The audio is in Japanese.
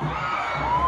うわ!